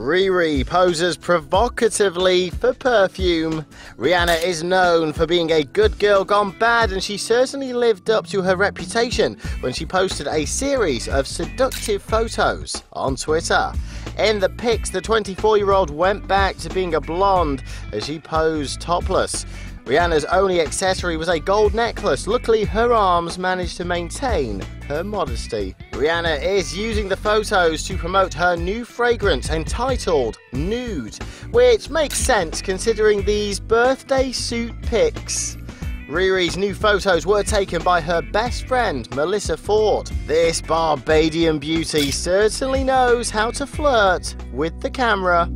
Riri poses provocatively for perfume. Rihanna is known for being a good girl gone bad, and she certainly lived up to her reputation when she posted a series of seductive photos on Twitter. In the pics, the 24 year old went back to being a blonde as she posed topless. Rihanna's only accessory was a gold necklace. Luckily, her arms managed to maintain her modesty. Rihanna is using the photos to promote her new fragrance entitled Nude, which makes sense considering these birthday suit pics. Riri's new photos were taken by her best friend, Melissa Forde. This Barbadian beauty certainly knows how to flirt with the camera.